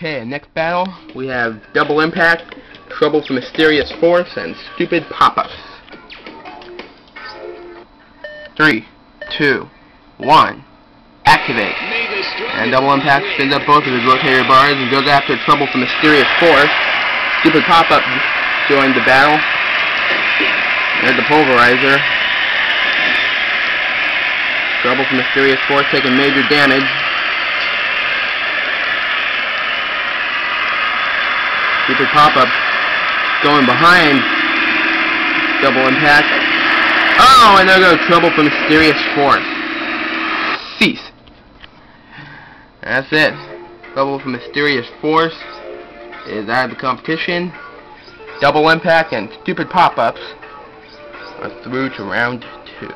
Okay, next battle, we have Double Impact, Trouble from Mysterious Force, and Stupid Pop-Ups. Three, two, one, activate. And Double Impact spins up both of his rotator bars and goes after Trouble from Mysterious Force. Stupid Pop-Up joined the battle. There's the Pulverizer. Trouble from Mysterious Force taking major damage. Stupid pop-up going behind Double Impact. Oh, and there goes Trouble from Mysterious Force. Cease. That's it. Trouble from Mysterious Force is out of the competition. Double Impact and Stupid Pop-Ups are through to round two.